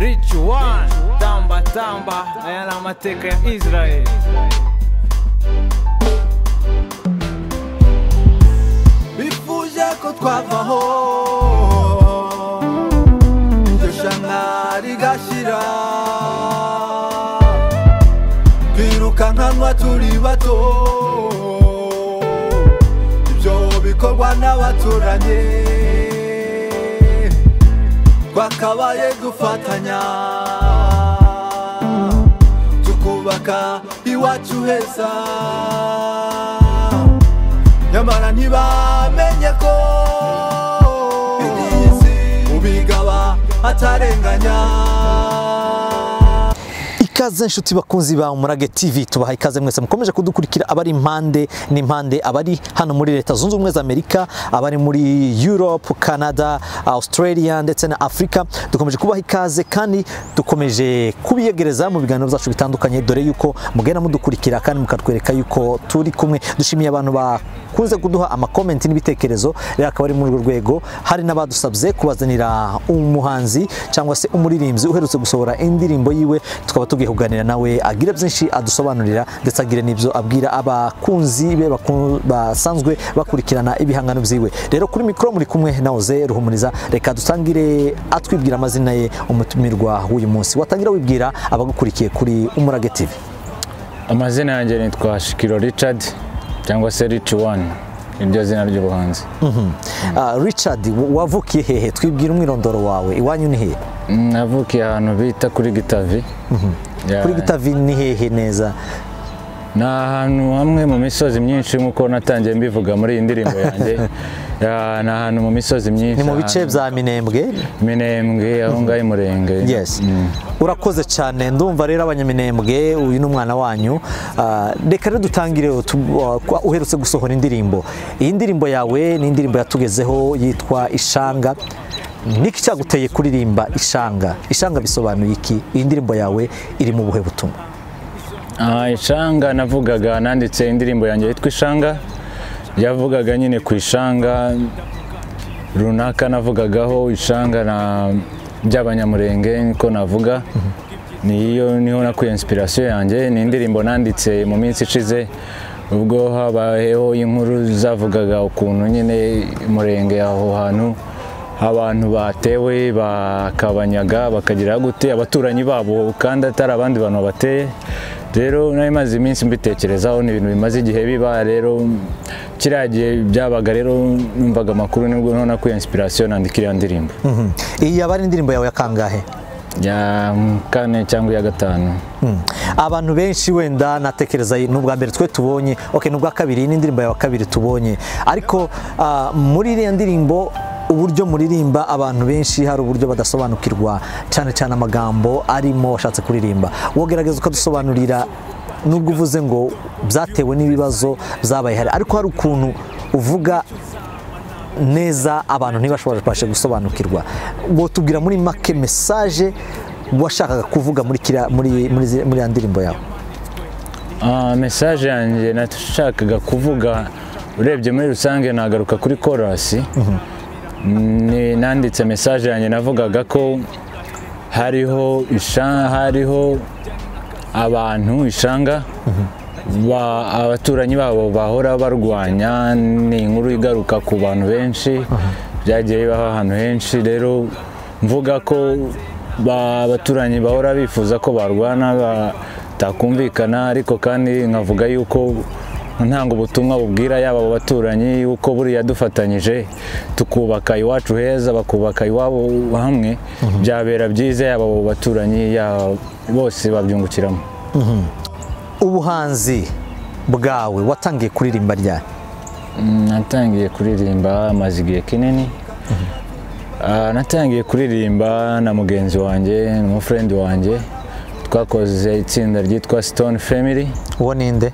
rich one. Tamba tamba. Aya ni amateka ya israel. Bifuje ko twavaho iryo shanga rigashira twirukankanwa turi bato. Ibyo bikorwa n'abaturanyi. Twakabaye dufatanya. Tukubaka iwacu heza. Nyamara ntibamenye ko ubigaba atarenganya. Ikaze inshuti bakunzi ba umurage tv tubaha ikaze mwese. Mukomeje kudukurikira abari impande n'impande abari hano muri leta zunze ubumwe za amerika abari muri europe canada australia ndetse na afurika dukomeje kubaha ikaze kandi dukomeje kubiyegereza mu biganiro byacu bitandukanye dore yuko mugenda mudukurikira kandi mukatwereka yuko turi kumwe. Dushimiye abantu bakunze kuduha amakomenti n'ibitekerezo rero akaba ari muri urwo rwego. Hari n'abadusabye kubazanira umuhanzi cyangwa se umuririmbyi uherutse gusohora indirimbo yiwe tukaba tugiye kuganira nawe agire byinshi adusobanurira ndetse agire n'ibyo abwira abakunzi be basanzwe bakurikirana ibihangano byiwe. Rero kuri mikoro muri kumwe na Oze Ruhumuriza reka dutangire atwibwira amazina ye umutumirwa w'uyu munsi. Watangira wibwira abagukurikiye kuri Umurage TV amazina yanjye nitwa shikiro richard cyangwa se rich one. Iryo zina ry'ubuhanzi. Ah, Richard wavukiye hehe? Twibwira umwirondoro wawe. Iwanyu ni hehe? Navukiye ahantu bita kuri gitavi. Ya- kuri Gitavi ni hehe neza? Ni ahantu hamwe mu misozi myinshi nk'uko natangiye mbivuga muri iyi ndirimbo yanjye. Ya, ni ahantu mu misozi myinshi ni mu bice bya Minembwe? Minembwe aho ngaho i murenge. Yes. Mm. urakoze cyane. Ndumva rero abanyaminembwe uyu ni umwana wanyu. Ah, reka rero dutangire kwa- uherutse gusohora indirimbo. Iyi ndirimbo yawe ni indirimbo yatugezeho yitwa ishanga. Niki cyaguteye kuririmba ishanga. Ishanga bisobanuye iki? Iyi ndirimbo yawe iri mu buhe butumwa? Ah, ishanga navugaga nanditse indirimbo yanjye yitwa ishanga. Yavugaga nyine ku ishanga runaka navugagaho ishanga na by'abanyamurenge niko navuga. Niyo ni ho nakuye inspiration yanjye. Ni indirimbo nanditse mu minsi ishize. Ubwo habayeho inkuru zavugaga ukuntu nyine murenge aho hantu abantu batewe bakabanyaga bakagira gute abaturanyi babo kandi atari abandi bantu babateye. Rero nari maze iminsi mbitekerezaho ni ibintu bimaze igihe biba. Rero kiriya gihe byabaga rero numvaga amakuru ni bwo noneho nakuye inspiration nandika iriya ndirimbo. Mhm. iyi yaba ari indirimbo yawe ya kangahe? Ya kane cyangwa iya gatanu. Mm. abantu benshi wenda natekereza ni ubwa mbere twe tubonye. Okay ni ubwa kabiri iyi ni indirimbo yawe kabiri tubonye. Ariko ah, muri iriya ndirimbo uburyo muririmba abantu benshi hari uburyo badasobanukirwa cyane cyane amagambo arimo washatse kuririmba. Wogerageza ukadusobanurira nubwo uvuze ngo byatewe n'ibibazo byabaye hari ariko hari ukuntu uvuga neza abantu ntibashobora gusobanukirwa. Tubwira muri make mesaje washakaga kuvuga muri ya ndirimbo yawe? Ah, message yanjye nashakaga kuvuga urebye muri rusange nagaruka kuri korasi nanditse message yanjye navugaga ko hariho hariho abantu ishanga ba- abaturanyi babo bahora barwanya ni inkuru igaruka ku bantu benshi byagiye bibaho ahantu henshi. Rero mvuga ko ba- abaturanyi bahora bifuza ko barwana batakumvikana ariko kandi nkavuga yuko ntanga ubutumwa bubwira yaba abo baturanyi yuko buriya dufatanyije tukubaka iwacu heza bakubaka iwabo hamwe byabera byiza yaba abo baturanyi bose babyungukiramo. Ubuhanzi bwawe watangiye kuririmba ryari? Mm, natangiye kuririmba amaze igihe kinini. Ah, natangiye kuririmba na mugenzi wanjye n'umufurendi wanjye. Twakoze itsinda ryitwa stone family. Uwo ninde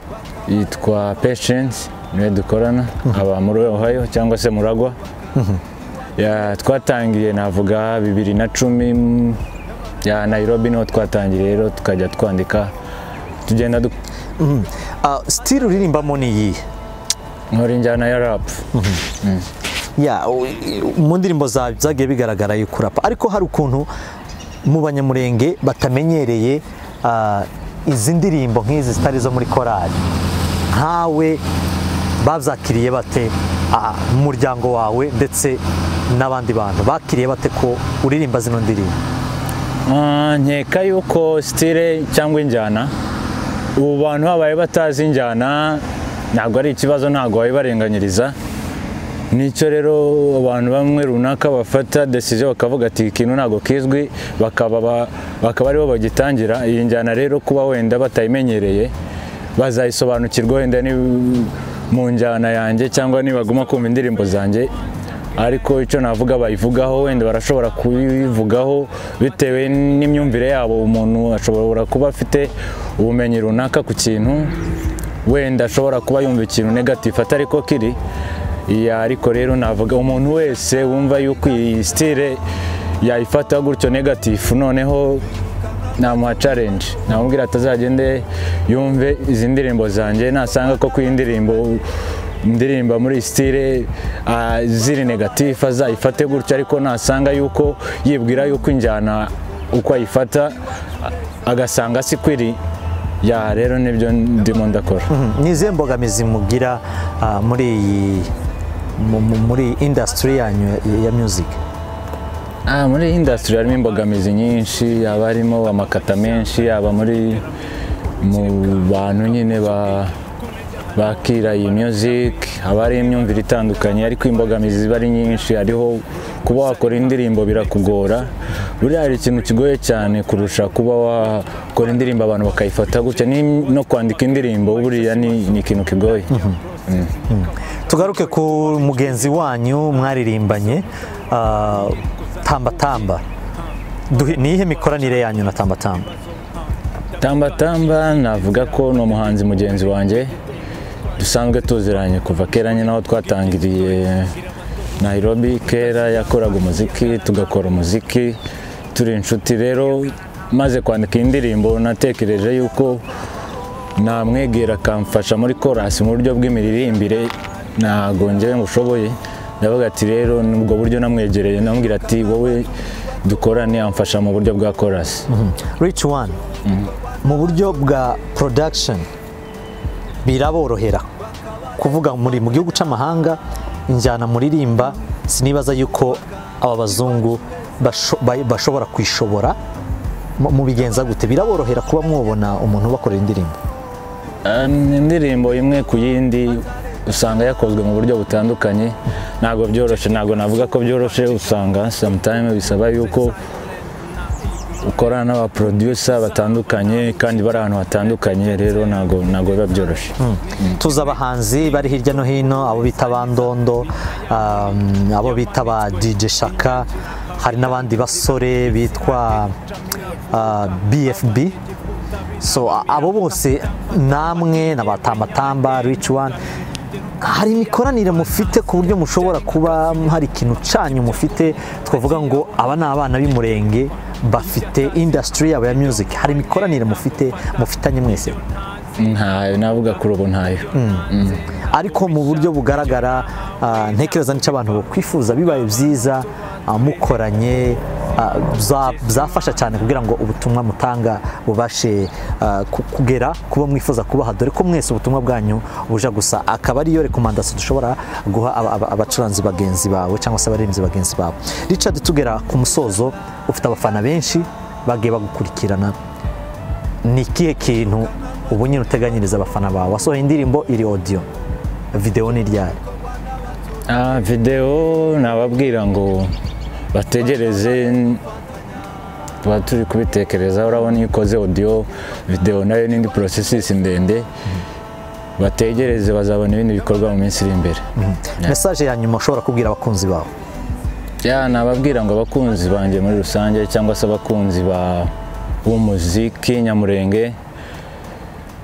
yitwa patience ni we dukorana aba muri ohio cyangwa se muragwa Ya, twatangiye navuga bibiri na cumi mm, ya nairobi ni ho twatangiye rero tukajya twandika tugenda du- sitiri uririmbamo ni iyihe? Nkora injyana ya rap. Ya u- mu ndirimbo zawe byagiye bigaragara yuko urapa ariko hari ukuntu mu banyamurenge batamenyereye ah, izi ndirimbo nk'izi zitari zo muri korali. Nkawe babyakiriye bate mu muryango wawe ndetse n'abandi bantu? Bakiriye bate ko uririmba zino ndirimbo? Ah, nkeka yuko sitire cyangwa injyana ubu bantu babaye batazi injyana ntabwo ari ikibazo ntabwo wabibarenganyiriza ni cyo rero abantu bamwe runaka bafata decision bakavuga ati ikintu ntabwo kizwi bakaba ba- bakaba ari bo bagitangira. Iyi njyana rero kuba wenda batayimenyereye bazayisobanukirwa wenda ni mu njyana yanjye cyangwa nibaguma kumva indirimbo zanjye ariko icyo navuga bayivugaho wenda barashobora kuyivugaho bitewe n'imyumvire yabo. Umuntu ashobora kuba afite ubumenyi runaka ku kintu wenda ashobora kuba yumva ikintu negatifu atari ko kiri ariko rero navuga umuntu wese wumva yuko iyi sitire yayifata gutyo negatifu noneho namuha challenge. Namubwira atazagende yumve izi ndirimbo zanjye nasanga ko ku indirimbo ndirimba muri sitire ah, ziri negatifu azayifate gutyo. Ariko nasanga yuko yibwira yuko injyana uko ayifata agasanga si kwiri. Ya rero ni byo ndimo ndakora. Ni izihe mbogamizi mugira ah, muri iyi mu- mu- muri industry yanyu ya- ya Ah, muri industry harimo imbogamizi nyinshi haba harimo amakata menshi yaba muri mu bantu nyine ba bakira iyi music haba hari imyumvire itandukanye ariko imbogamizi ziba ari nyinshi hariho kuba wakora indirimbo birakugora. Buriya hari ikintu kigoye cyane kurusha kuba wakora indirimbo abantu bakayifata gutya no kwandika indirimbo buriya ni, ni ikintu kigoye. Tugaruke ku mugenzi wanyu mwaririmbanye. Ah, tamba tamba Duhe- ni iyihe mikoranire yanyu na tamba tamba Tamba Tamba navuga ko ni umuhanzi mugenzi wanjye dusanzwe tuziranye kuva kera nyine aho twatangiriye Nairobi kera yakoraga umuziki tugakora umuziki turi inshuti rero maze kwandika iyi ndirimbo natekereje yuko namwegera akamfasha muri korasi mu buryo bw'imiririmbire ntabwo njyewe ngushoboye. Ndavuga ati rero nubwo buryo namwegereye namubwira ati wowe dukorane amfasha mu buryo bwa korasi rich one. Mu buryo bwa production biraborohera. Kuvuga muri mu gihugu cy'amahanga injyana muririmba sinibaza yuko aba bazungu basho- ba- bashobora kwishobora mu- mubigenza gute. Biraborohera kuba mwobona umuntu ubakorera indirimbo. Indirimbo imwe ku yindi usanga yakozwe mu buryo butandukanye. Ntabwo byoroshye ntabwo navuga ko byoroshye usanga sometime bisaba yuko ukorana n'abaproducer batandukanye kandi bari ahantu hatandukanye. Rero ntabwo ntabwo biba byoroshye. Tuzi abahanzi bari hirya no hino abo bita ba ndondo um, abo bita ba DJ Shaka hari n'abandi basore bitwa uh, BFB so a- abo bose namwe na batamatamba Rich One hari imikoranire mufite ku buryo mushobora kuba hari ikintu cyanyu mufite? Twavuga ngo aba ni abana b'umurenge bafite industry yabo ya music. Hari imikoranire mufite mufitanye mwese? Ntayo navuga kuri ubu ntayo. Ariko mu buryo bugaragara ah, ntekereza n'icyo abantu bakwifuza bibaye byiza ah, mukoranye byafasha cyane kugira ngo ubutumwa mutanga bubashe ku- kugera kubo mwifuza kubaha. Dore ko mwese ubutumwa bwanyu buja gusa. Akaba ariyo rekomandasiyo dushobora guha aba- aba- abacuranzi bagenzi bawe cyangwa se abaririmbyi bagenzi bawe. Richard tugera ku musozo ufite abafana benshi bagiye bagukurikirana. Ni ikihe kintu ubu nyine uteganyiriza abafana bawe? Wasohoye indirimbo iri audio. Videwo ni ryari? Ah, videwo nababwira ngo bategereze tuba turi kubitekereza urabona iyo ukoze audio videwo na yo n'indi processes ndende bategereze bazabona ibindi bikorwa mu minsi iri imbere. Mesaje ya nyuma ushobora kubwira abakunzi bawe? Ya nababwira ngo abakunzi banjye muri rusange cyangwa se abakunzi ba b'umuziki nyamurenge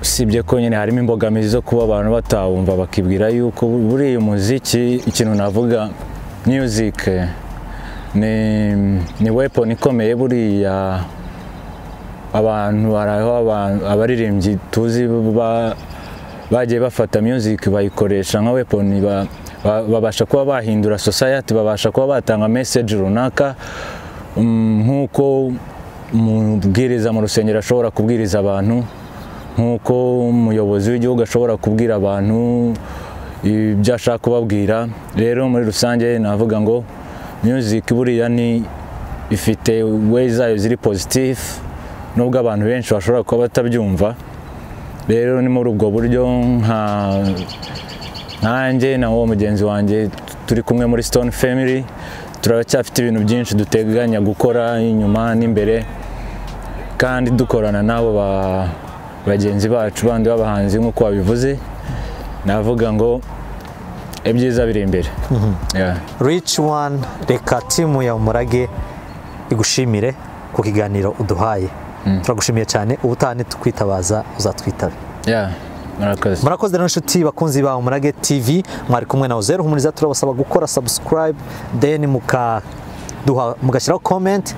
usibye ko nyine harimo imbogamizi zo kuba abantu batawumva bakibwira yuko buriya umuziki ikintu navuga music ni, weapon ikomeye buriya abantu abantu- abaririmbyi tuzi ba- bagiye bafata music bayikoresha nka weapon ba- ba- babasha kuba bahindura society babasha kuba batanga message runaka mm, nk'uko umubwiriza mu rusengero ashobora kubwiriza abantu nk'uko umuyobozi w'igihugu ashobora kubwira abantu ibyo ashaka kubabwira. Rero muri rusange navuga ngo music buriya ni ifite way zayo ziri positive nubwo abantu benshi bashobora kuba batabyumva. Rero ni muri ubwo buryo nka nkanjye na uwo mugenzi wanjye turi kumwe muri stone family turacyafite ibintu byinshi duteganya gukora inyuma n'imbere kandi dukorana n'abo ba- bagenzi bacu bandi b'abahanzi nk'uko wabivuze. Navuga ngo ibyiza biri imbere. Yeah. Rich One reka timu ya umurage igushimire ku kiganiro uduhaye. Turagushimiye cyane. Ubutaha nitukwitabaza uzatwitabe. Murakoze. Rero inshuti bakunzi ba umurage tv mwari kumwe na uzeru humuriza turabasaba gukora then mukaduha mugashyiraho comment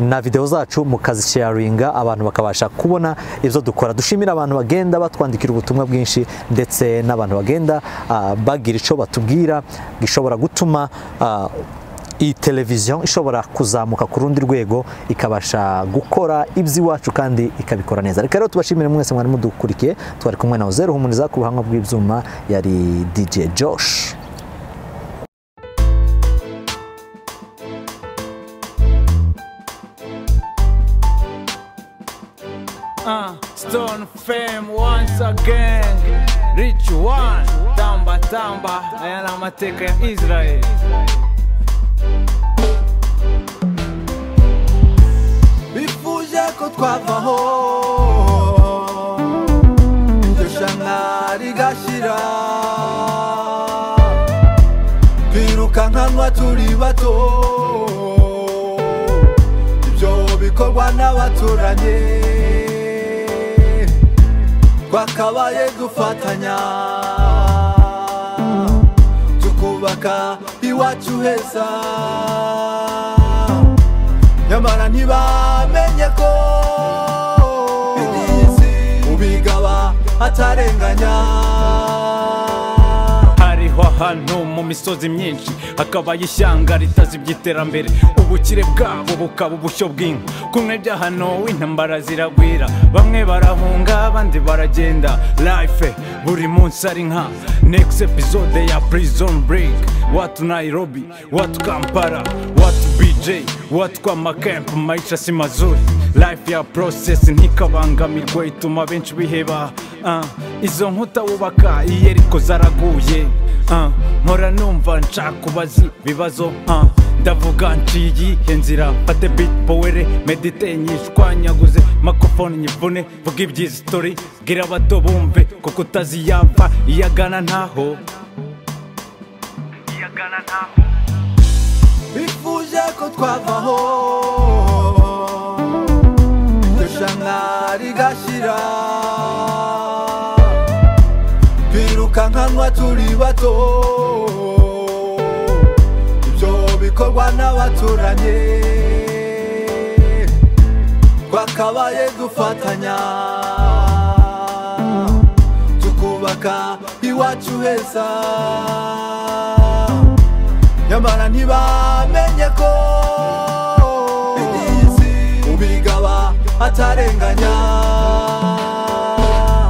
na video zacu mukazisharinga abantu bakabasha kubona ibyo dukora. Dushimira abantu bagenda batwandikira ubutumwa bwinshi ndetse n'abantu bagenda ah, bagira icyo batubwira gishobora gutuma ah, iyi televiziyo ishobora kuzamuka ku rundi rwego ikabasha gukora iby'iwacu kandi ikabikora neza. Reka rero tubashimire mwese mwari mudukurikiye twari kumwe na zeru humuriza ku buhanga bw'ibyuma yari DJ Josh. Uh, Stone Fame once again. Rich One. Tamba Tamba. Aya ni amateka ya Israel. Bifuje ko twavaho iryo shanga rigashira twirukankanwa turi bato. Ibyo bikorwa n'abaturanyi. Twakabaye dufatanya. Tukubaka iwacu heza. Nyamara ntibamenye ko ubigaba atarenganya hariho ahantu mu misozi myinshi. Hakabaye ishyanga ritazi iby'iterambere ubukire bwabo bukaba ubushyo bw'inka. Kumwe bya hano w'intambara ziragwira. Bamwe barahunga abandi baragenda. Life buri munsi ari nka. Next episode ya prison break. Watu nairobi watu kampala watu bj watu kwa makemp maisha si mazuri life ya process ntikabangamirwe ituma benshi biheba. Ah, izo nkuta wubaka iyo ariko zaraguye. Ah, mpora numva nshaka kubaza ibibazo. Ah, ndavuga nciye iyihe nzira? Mfate beat powere medite nyishwanyaguze makofone nyivune vuga ibyiza story. Bwira abato bumve kuko utazi yava iyagana ntaho. Iyagana ntaho. Bifuje ko twavaho. Iryo shanga rigashira twirukankanwa turi bato. Ibyo bikorwa n'abaturanyi. Twakabaye dufatanya. Tukubaka iwacu heza. Nyamara ntibamenye ko ubigaba atarenganya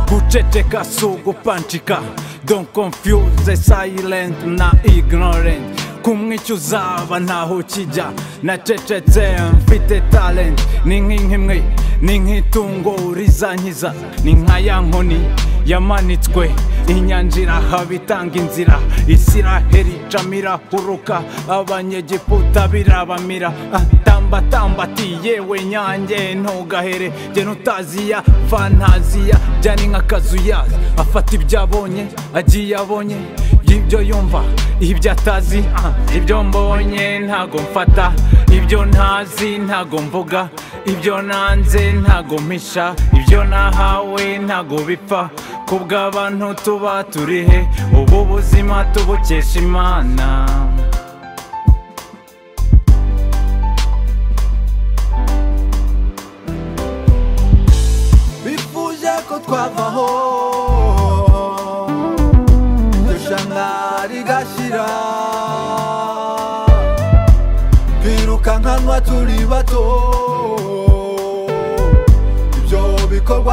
guceceka si ugupancika don't confuse silent na ignorant kumwe icyo uzaba ntaho kijya nacecetse mfite talent. Ni nk'inkimwe ni nk'itungo rizankiza ni nka ya nkoni yamanitswe inyanja irahaba itanga inzira. Isiraheli icamira huruka. Abanyegiputa birabamira. Ah, tamba tamba ati yewe nyange ntugahere. Jye nutaziya fantaziya byani nk'akazuyazi afata ibyo abonye agiye abonye. Ibyo yumva ibyo atazi ah, ibyo mbonye ntago mfata. Ibyo ntazi ntago mvuga. Ibyo nanze ntago mpisha ibyo nahawe ntago bipfa. Kubw'abantu tuba turihe ubu buzima tubukesha imana. Bifuje ko twavaho.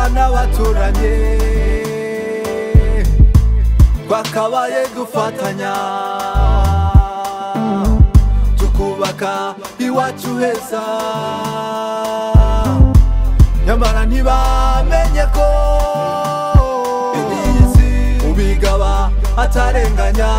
N'abaturanyi twakabaye dufatanya. Tukubaka iwacu heza. Nyamara ntibamenye ko iyi si ubigaba atarenganya.